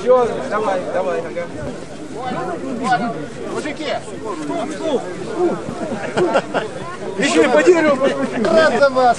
Все, давай, давай, ага. Мужики, Еще по дереву рад за вас.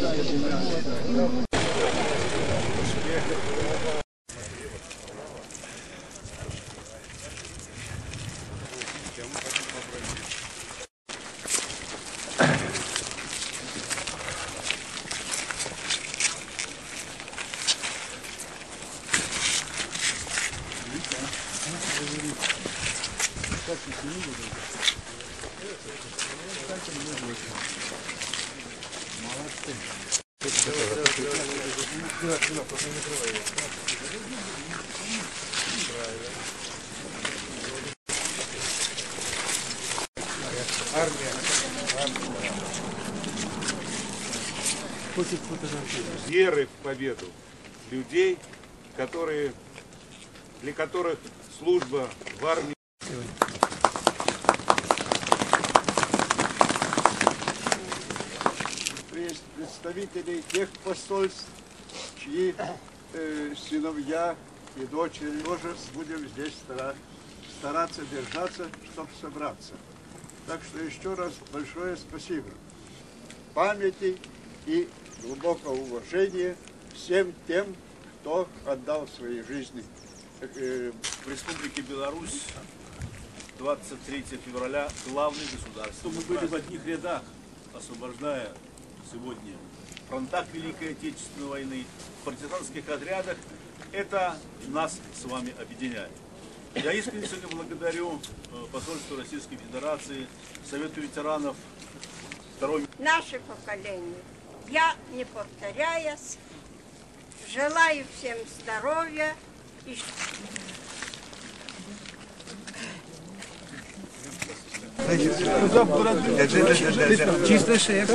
Так, не буду. Так, не буду. Веры в победу людей, которые, для которых служба в армии. Есть представители тех посольств, чьи э, сыновья и дочери тоже будем здесь стара- стараться держаться, чтобы собраться. Так что еще раз большое спасибо. Памяти и глубокого уважения всем тем, кто отдал свои жизни. Э, В Республике Беларусь 23 февраля главный государство. Мы были в одних рядах, освобождая сегодня в фронтах Великой Отечественной войны, в партизанских отрядах. Это нас с вами объединяет. Я искренне сегодня благодарю э, посольство Российской Федерации, Совету ветеранов, второй наше поколение. Я, не повторяясь, желаю всем здоровья и Чисто шеф.